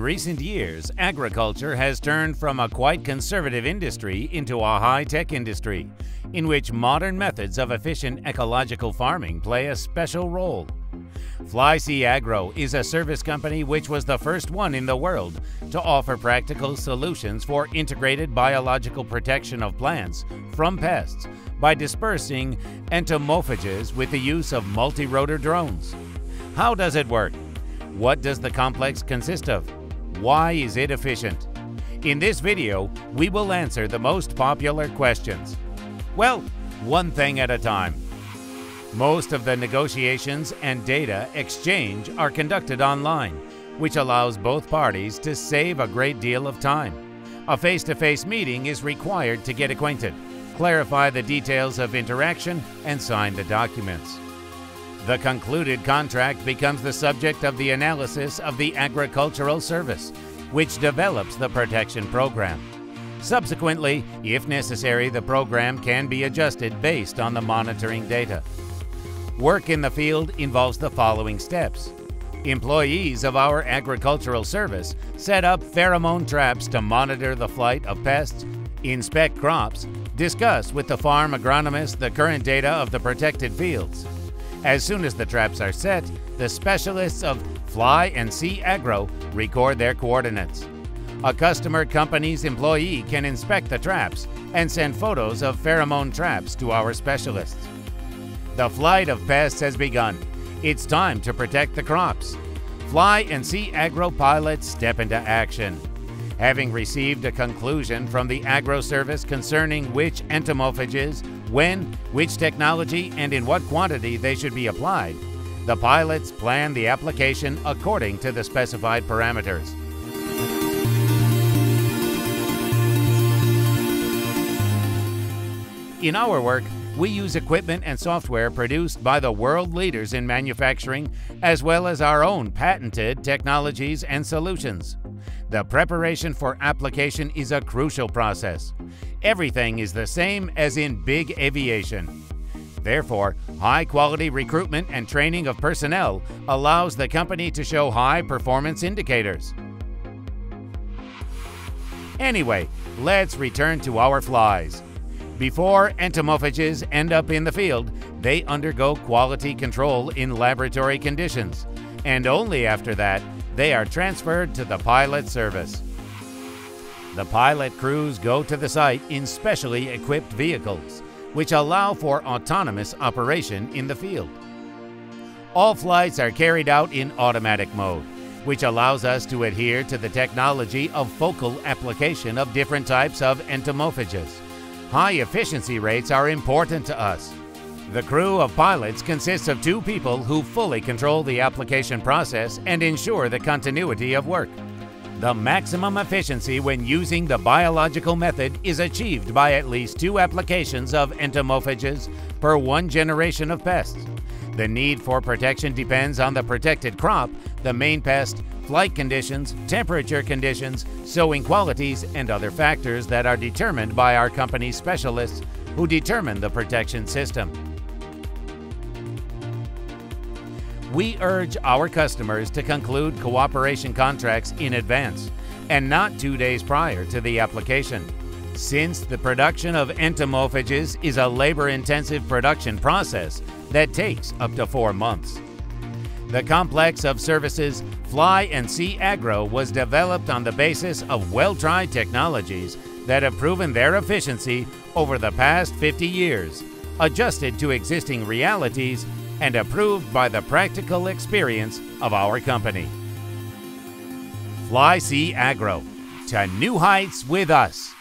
recent years, agriculture has turned from a quite conservative industry into a high-tech industry, in which modern methods of efficient ecological farming play a special role. Flysee Agro is a service company which was the first one in the world to offer practical solutions for integrated biological protection of plants from pests by dispersing entomophages with the use of multi-rotor drones. How does it work? What does the complex consist of? Why is it efficient? In this video, we will answer the most popular questions. Well, one thing at a time. Most of the negotiations and data exchange are conducted online, which allows both parties to save a great deal of time. A face-to-face -face meeting is required to get acquainted, clarify the details of interaction, and sign the documents. The concluded contract becomes the subject of the analysis of the Agricultural Service, which develops the protection program. Subsequently, if necessary, the program can be adjusted based on the monitoring data. Work in the field involves the following steps. Employees of our agricultural service set up pheromone traps to monitor the flight of pests, inspect crops, discuss with the farm agronomist the current data of the protected fields, as soon as the traps are set, the specialists of Fly and C Agro record their coordinates. A customer company's employee can inspect the traps and send photos of pheromone traps to our specialists. The flight of pests has begun. It's time to protect the crops. Fly and C Agro pilots step into action. Having received a conclusion from the Agro Service concerning which entomophages when, which technology, and in what quantity they should be applied, the pilots plan the application according to the specified parameters. In our work, we use equipment and software produced by the world leaders in manufacturing, as well as our own patented technologies and solutions. The preparation for application is a crucial process. Everything is the same as in big aviation. Therefore, high quality recruitment and training of personnel allows the company to show high performance indicators. Anyway, let's return to our flies. Before entomophages end up in the field, they undergo quality control in laboratory conditions, and only after that they are transferred to the pilot service. The pilot crews go to the site in specially equipped vehicles, which allow for autonomous operation in the field. All flights are carried out in automatic mode, which allows us to adhere to the technology of focal application of different types of entomophages. High efficiency rates are important to us, the crew of pilots consists of two people who fully control the application process and ensure the continuity of work. The maximum efficiency when using the biological method is achieved by at least two applications of entomophages per one generation of pests. The need for protection depends on the protected crop, the main pest, flight conditions, temperature conditions, sowing qualities, and other factors that are determined by our company's specialists who determine the protection system. We urge our customers to conclude cooperation contracts in advance and not two days prior to the application. Since the production of entomophages is a labor-intensive production process that takes up to four months. The complex of services Fly and C Agro was developed on the basis of well-tried technologies that have proven their efficiency over the past 50 years, adjusted to existing realities and approved by the practical experience of our company. Flysee Agro, to new heights with us.